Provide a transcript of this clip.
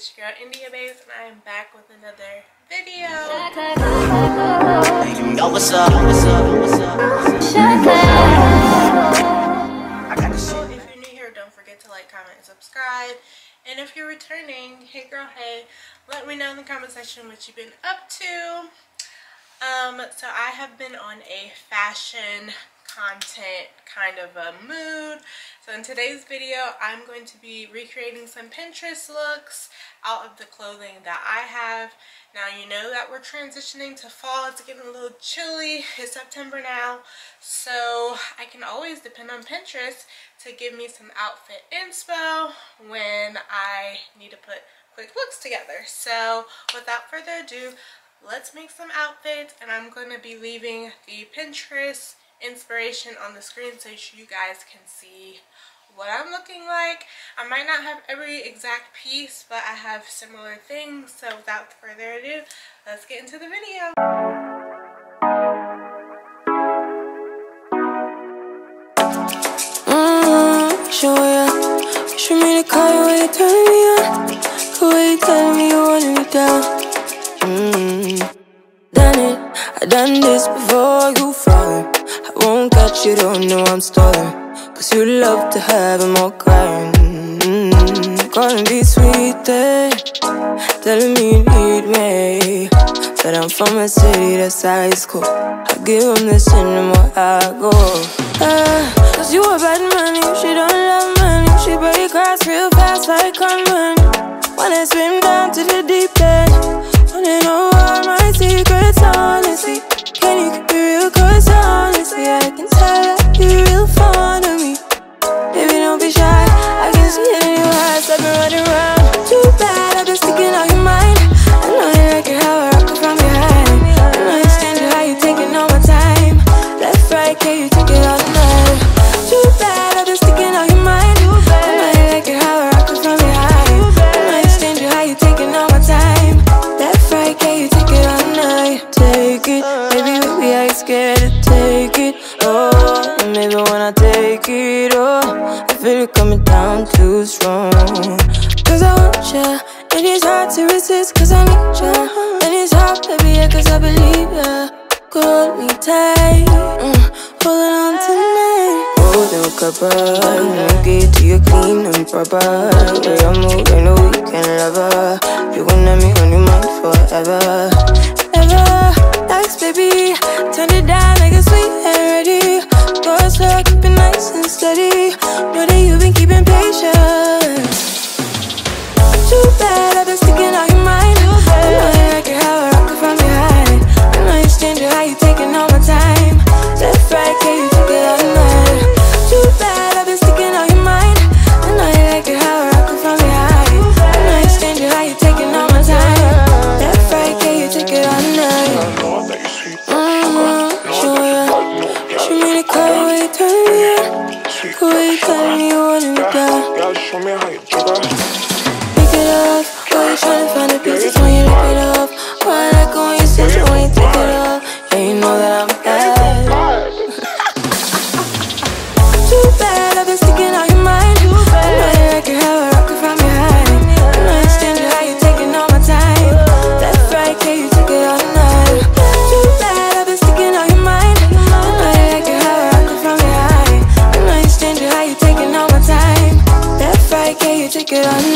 it's your girl Indiababez and I am back with another video. So if you're new here, don't forget to like, comment, and subscribe. And if you're returning, hey girl, hey, let me know in the comment section what you've been up to. Um, so I have been on a fashion content kind of a mood. So in today's video, I'm going to be recreating some Pinterest looks out of the clothing that I have. Now you know that we're transitioning to fall. It's getting a little chilly. It's September now. So I can always depend on Pinterest to give me some outfit inspo when I need to put quick looks together. So without further ado, let's make some outfits and I'm going to be leaving the Pinterest inspiration on the screen so you guys can see what I'm looking like. I might not have every exact piece, but I have similar things. So without further ado, let's get into the video. Mm, show ya. Show me the car way you turn me on. The way you tell me you want me down. Mm, done this before you. I won't catch you, don't know I'm stalling. Cause you love to have them all crying. Mm, calling me sweet, eh? Telling me you need me. Said I'm from a city that's high school. I give them this anymore, I go. I Hold tight, mm, holding on tonight. Oh, don't cover, no get to you clean and proper. Way I move, I know you can love. You gon' have me on your mind forever, ever. Thanks, baby. Turn it down like a sweet and ready. Go slow, keep it nice and steady. Know that you've been keeping patience. quedarme